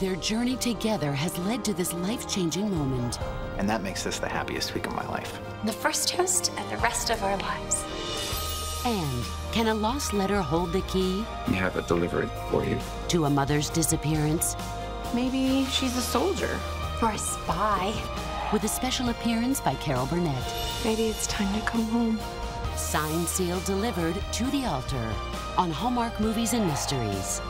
Their journey together has led to this life-changing moment. And that makes this the happiest week of my life. The first toast and the rest of our lives. And can a lost letter hold the key We have it delivered for you. to a mother's disappearance? Maybe she's a soldier. Or a spy. With a special appearance by Carol Burnett. Maybe it's time to come home. Signed, sealed, delivered to the altar on Hallmark Movies and Mysteries.